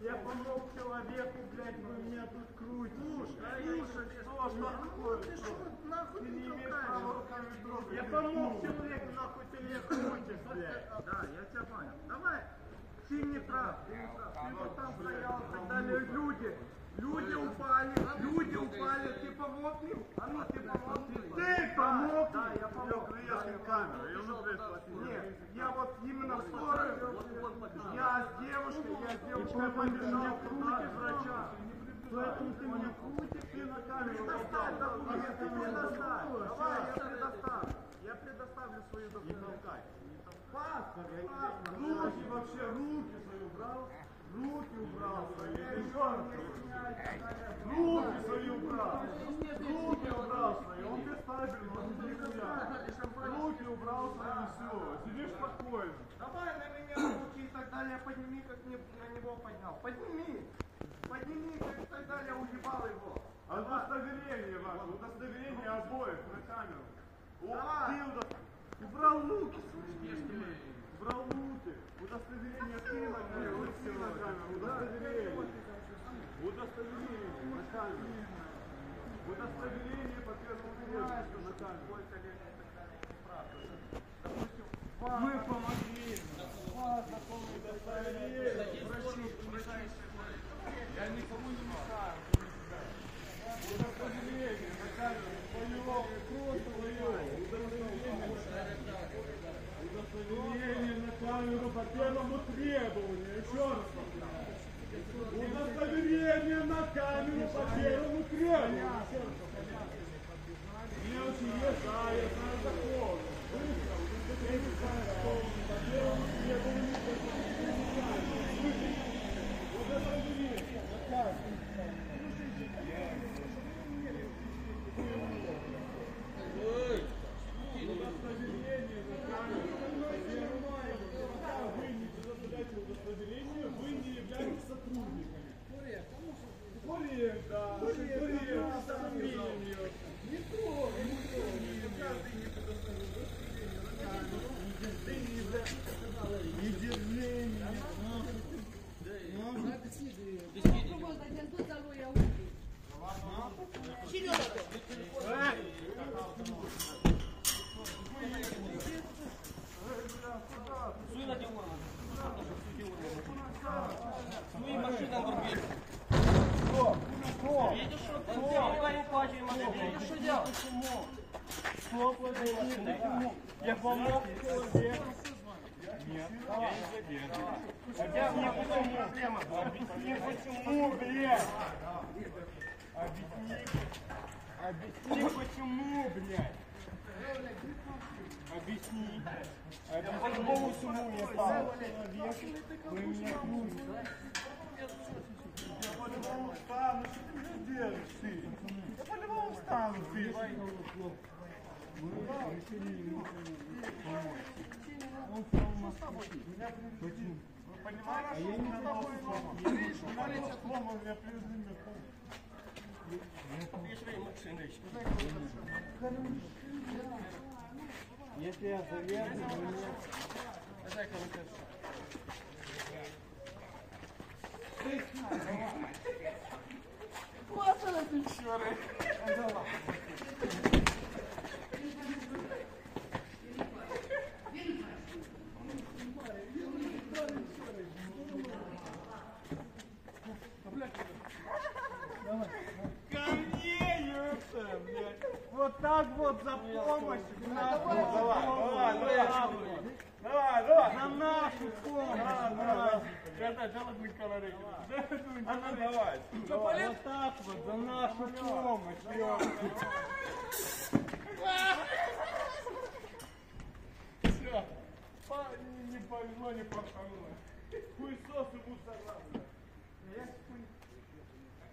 Я, помог человеку, блядь, вы меня тут крутите. Слушай, слушай, что, что? Ты что, нахуй ты не? Я помог человеку, нахуй ты меня крутишь, блядь. Да, я тебя понял. Давай, ты не прав, ты не прав. Ты вот там стоял и. Люди, люди упали, люди упали, ты помог им? А ну, ты помог им? Ты помог Да, я помог. Я камеру, я уже Нет, я вот именно в сторону. Я с девушкой, я с девушкой побежал туда врача. Поэтому ты меня крутишь, ты на камеру Предоставь документы, предоставь. Давай, я предоставлю. Я предоставлю свою документы. Паспорт, паспорт. Руки вообще, руки свои убрал. Руки убрал свои. Еще раз. Руки свои убрал. Руки убрал свои. Он без табель, он нихуя. Руки убрал свои, все. Сидишь спокойно. Давай на меня руки и так далее подними, как мне на него поднял. Подними. Подними, как и так далее, уебал его. А удостоверение ваше, удостоверение обоих на камеру. Убрал руки свои. Убрал руки. Удостоверение ты на камеру, ты на камеру. Удостоверение. Удостоверение на камеру. Удостоверение по первому приезду на камеру. Мы помогли. Вас законные удостоверения. Прошу, я никому не мешаю. Удостоверение на камеру. Твое, просто твое. Удостоверение. Удостоверение на камеру по первому требованию. Еще раз повторяю. Удостоверение на камеру по первому требованию. Еще раз повторяю. Мелочи есть, да, я знаю закон. Быстро, удостоверение по первому требованию. Удостоверение на камеру. Удостоверение на камеру. Пока вы не предоставляете удостоверение, вы не являетесь сотрудниками. Курьер, да. Курьер, удостоверение. Не то, не то. Каждый не предоставил удостоверение на камеру. Ты не являешься. Не держи меня. Попробуй затянуть за лоя руки. Суй на диван. Суй машина врубить. Видишь, что ты делаешь? Покупатель машины. Видишь, что делаешь? Что Почему? Я помог человеку. Нет, я не задерживаю. Хотя мне почему? Объясни почему, блядь. Объясни. Объясни почему, блядь. Объясни. Объясни, почему я стал человеком, вы меня крутите. Я по-любому встану, что ты мне делаешь, ты? Я по-любому встану, ты. Мы решили ему помочь. Он стал в Москве. Почему? Вы понимаете, а я не знал, что я не знал, сломал, я привезли мне Пішли машини. Если я завязан, у меня... Дай-ка вот это. Ко мне, ёпта, блядь. Вот так вот за помощь. Давай, давай, давай. Давай, давай. За нашу помощь. Это жалобный колорит. А ну давай. Вот так вот, за нашу помощь, ёпта. Все. Не повезло, не похоронно. Хуесосы мусора, блядь.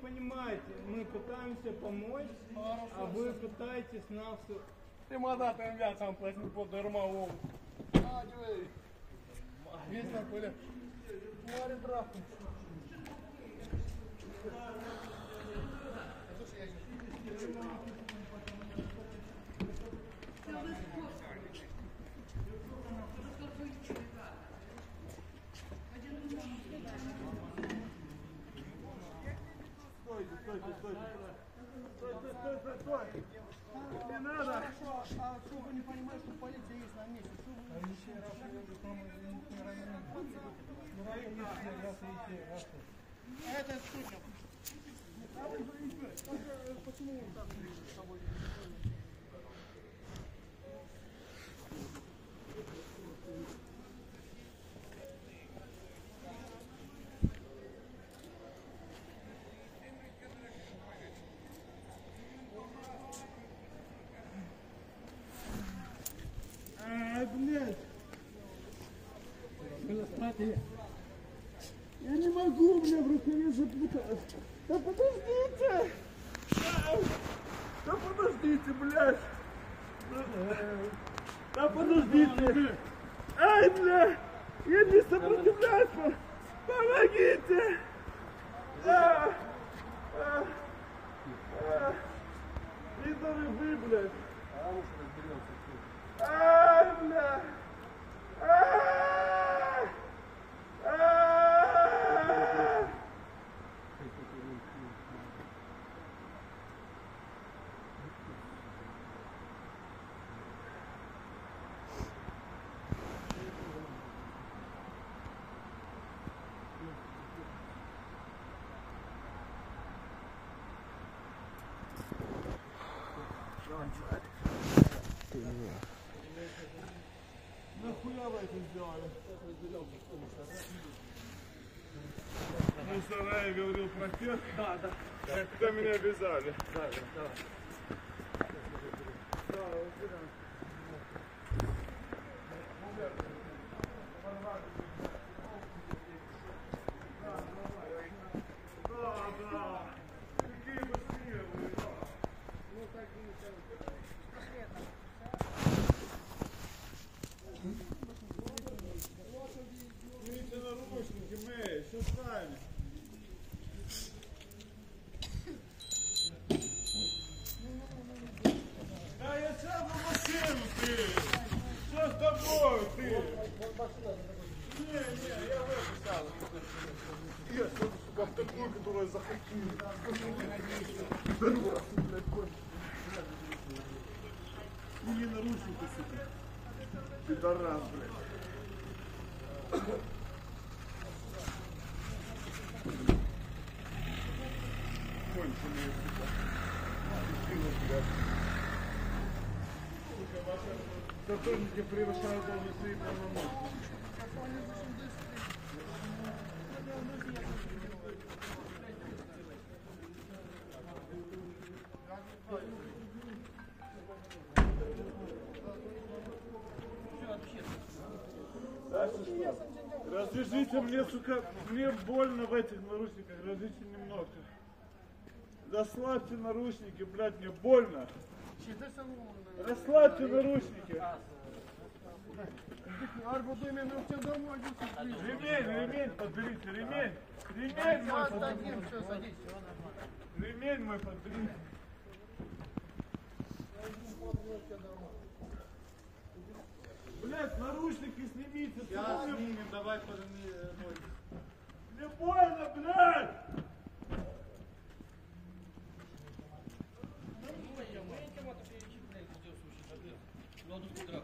понимаете, мы пытаемся помочь, а вы пытаетесь нас... Ти мадатим м'ясом плесни по дармовому. Весь на поле. Море траху. Стойте, стойте, стойте. Стойте, стойте, стойте. Не надо. Хорошо, а что вы не понимаете, что полиция есть на месте? Что вы Это сутя. Почему он так с тобой? А, блядь. Я не могу, бля, в рукаве запуталась. Да подождите! А, Да подождите, блядь! Да подождите! Ай, бля! Я не сопротивляюсь! Помогите! А, а, а. Пидоры вы, блядь! Ай, бля! Ай! Ай! Нахуя вы это сделали? Ну, Сарай говорил про тех, Да, да. когда меня обязали. Да, да, давай. Да, да. Какие вы смелые, да. Видите наручники, Мэй, все с нами. Да я сейчас в машину, ты! Что с тобой, ты? Не, не, я в это сяду. Я сяду, сука, в блядь, конь. Сними наручники, сука. Пидорас, блядь. Конченые, сука. Сука, ваши сотрудники превышают свои полномочия. Развяжите мне, сука, мне больно в этих наручниках, развяжите немного. Расслабьте наручники, блядь, мне больно. Расслабьте наручники. Ремень, ремень подберите, ремень. Ремень мой подберите. Ремень мой подберите. Блядь, наручники снимите. Я снимем, давай подними ноги. Не больно, блядь! Ну, я, мы этим это перечислили, где в случае,